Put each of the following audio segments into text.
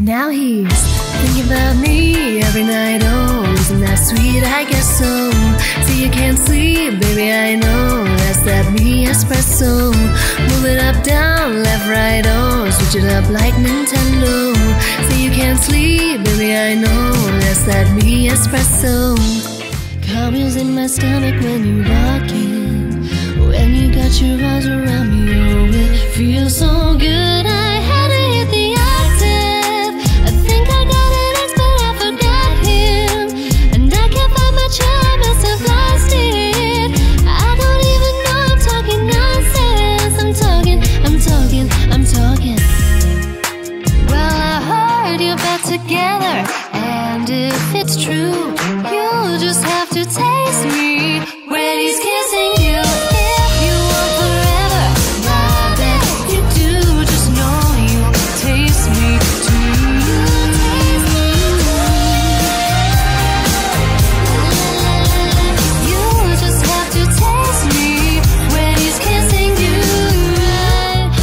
Now he's thinking about me every night. Oh, isn't that sweet? I guess so. See, you can't sleep, baby. I know that's that me espresso. Move it up, down, left, right. Oh, switch it up like Nintendo. See, you can't sleep, baby. I know that's that me espresso. Comes in my stomach when you walk in. When you got your arms around me, oh, it feels so good. If it's true, you'll just have to taste me when he's kissing you. If you want forever, I you do. Just know you'll taste me too. You just have to taste me when he's kissing you.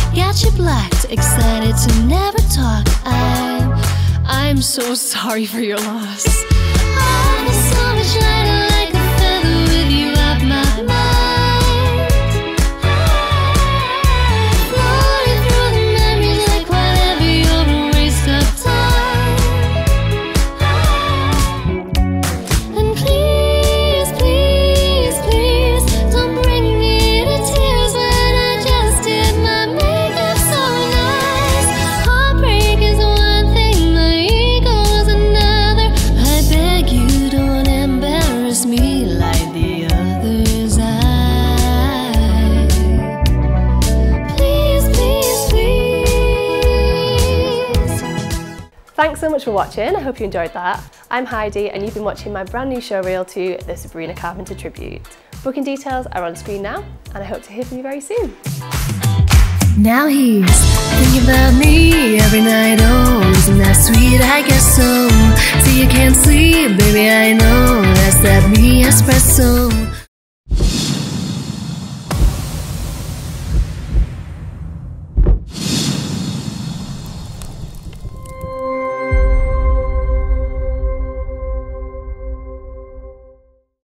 I got you excited to never talk. I'm, I'm so sorry for your loss. Thanks so much for watching. I hope you enjoyed that. I'm Heidi and you've been watching my brand new show reel to the Sabrina Carpenter tribute. Booking details are on screen now and I hope to hear from you very soon. Now he's thinking about me every night. Oh, isn't that sweet? I guess so. See, you can't sleep, baby. I know that's that me espresso.